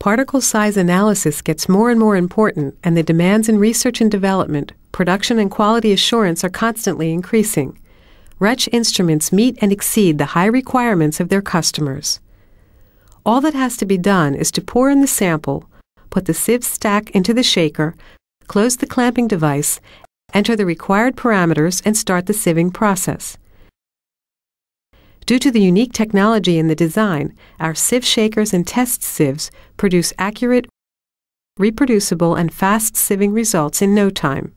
Particle size analysis gets more and more important, and the demands in research and development, production, and quality assurance are constantly increasing. Retsch instruments meet and exceed the high requirements of their customers. All that has to be done is to pour in the sample, put the sieve stack into the shaker, close the clamping device, enter the required parameters, and start the sieving process. Due to the unique technology in the design, our sieve shakers and test sieves produce accurate, reproducible, and fast sieving results in no time.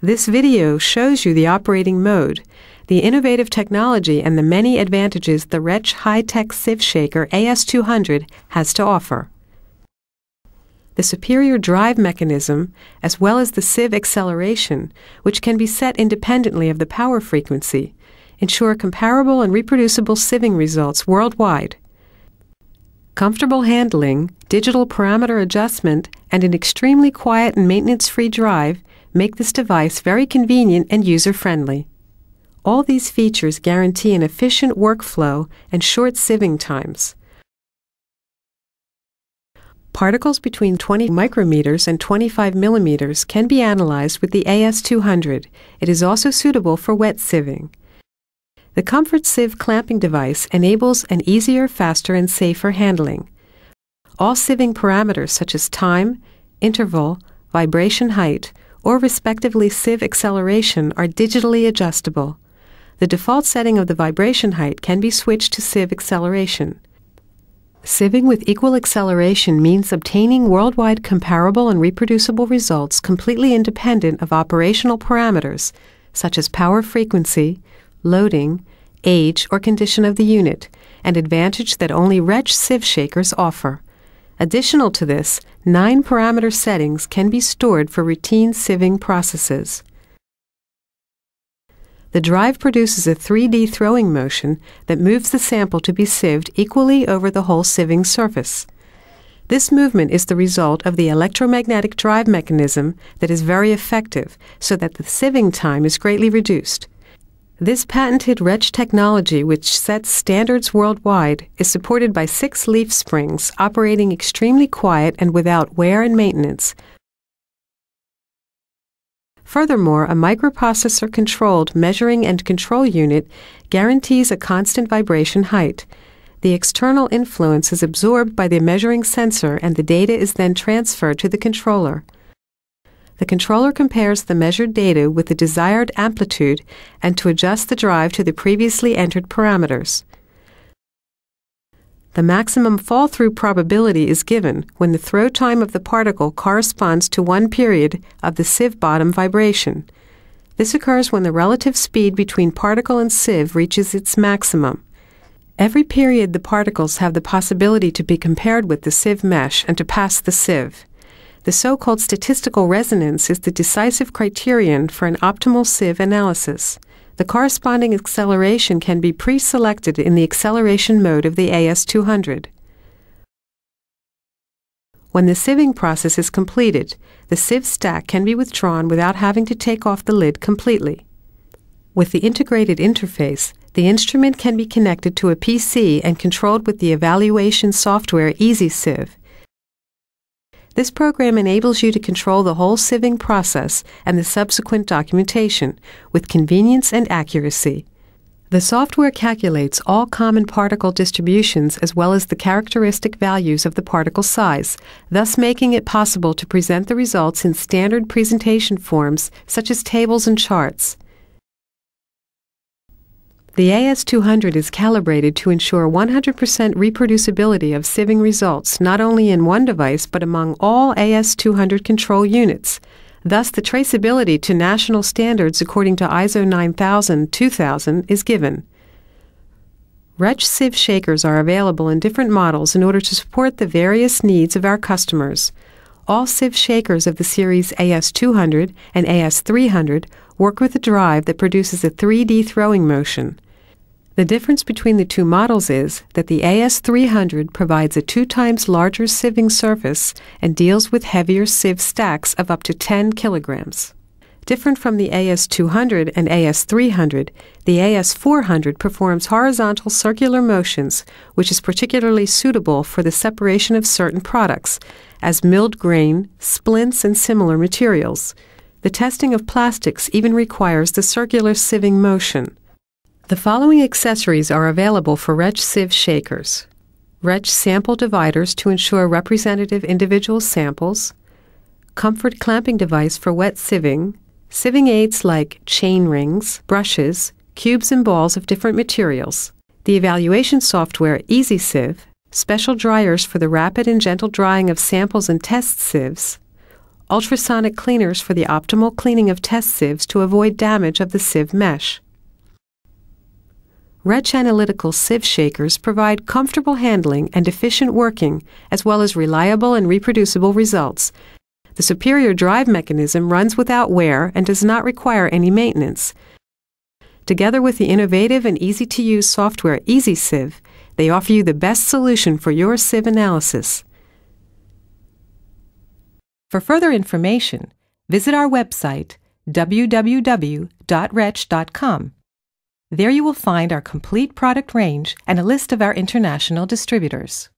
This video shows you the operating mode, the innovative technology, and the many advantages the Retsch high-tech sieve shaker AS200 has to offer. The superior drive mechanism, as well as the sieve acceleration, which can be set independently of the power frequency, ensure comparable and reproducible sieving results worldwide. Comfortable handling, digital parameter adjustment, and an extremely quiet and maintenance free drive make this device very convenient and user friendly. All these features guarantee an efficient workflow and short sieving times. Particles between 20 micrometers and 25 millimeters can be analyzed with the AS200. It is also suitable for wet sieving. The Comfort Sieve clamping device enables an easier, faster, and safer handling. All sieving parameters such as time, interval, vibration height, or respectively sieve acceleration are digitally adjustable. The default setting of the vibration height can be switched to sieve acceleration. Sieving with equal acceleration means obtaining worldwide comparable and reproducible results completely independent of operational parameters such as power frequency, loading, age, or condition of the unit, an advantage that only Retsch sieve shakers offer. Additional to this, nine parameter settings can be stored for routine sieving processes. The drive produces a 3D throwing motion that moves the sample to be sieved equally over the whole sieving surface. This movement is the result of the electromagnetic drive mechanism that is very effective so that the sieving time is greatly reduced. This patented Retsch technology, which sets standards worldwide, is supported by six leaf springs operating extremely quiet and without wear and maintenance. Furthermore, a microprocessor controlled measuring and control unit guarantees a constant vibration height. The external influence is absorbed by the measuring sensor and the data is then transferred to the controller the controller compares the measured data with the desired amplitude and to adjust the drive to the previously entered parameters. The maximum fall through probability is given when the throw time of the particle corresponds to one period of the sieve bottom vibration. This occurs when the relative speed between particle and sieve reaches its maximum. Every period the particles have the possibility to be compared with the sieve mesh and to pass the sieve. The so called statistical resonance is the decisive criterion for an optimal sieve analysis. The corresponding acceleration can be pre selected in the acceleration mode of the AS200. When the sieving process is completed, the sieve stack can be withdrawn without having to take off the lid completely. With the integrated interface, the instrument can be connected to a PC and controlled with the evaluation software EasySieve. This program enables you to control the whole sieving process and the subsequent documentation with convenience and accuracy. The software calculates all common particle distributions as well as the characteristic values of the particle size, thus making it possible to present the results in standard presentation forms such as tables and charts. The AS200 is calibrated to ensure 100% reproducibility of sieving results not only in one device but among all AS200 control units. Thus, the traceability to national standards according to ISO 9000 2000 is given. Retsch sieve shakers are available in different models in order to support the various needs of our customers. All sieve shakers of the series AS200 and AS300 work with a drive that produces a 3D throwing motion. The difference between the two models is that the AS300 provides a two times larger sieving surface and deals with heavier sieve stacks of up to 10 kilograms. Different from the AS200 and AS300, the AS400 performs horizontal circular motions, which is particularly suitable for the separation of certain products, as milled grain, splints, and similar materials. The testing of plastics even requires the circular sieving motion. The following accessories are available for Retsch sieve shakers. Retsch sample dividers to ensure representative individual samples, comfort clamping device for wet sieving, sieving aids like chain rings, brushes, cubes and balls of different materials, the evaluation software EasySieve, special dryers for the rapid and gentle drying of samples and test sieves, ultrasonic cleaners for the optimal cleaning of test sieves to avoid damage of the sieve mesh. Retsch Analytical sieve shakers provide comfortable handling and efficient working, as well as reliable and reproducible results. The superior drive mechanism runs without wear and does not require any maintenance. Together with the innovative and easy to use software EasySieve, they offer you the best solution for your sieve analysis. For further information, visit our website www.retsch.com. There you will find our complete product range and a list of our international distributors.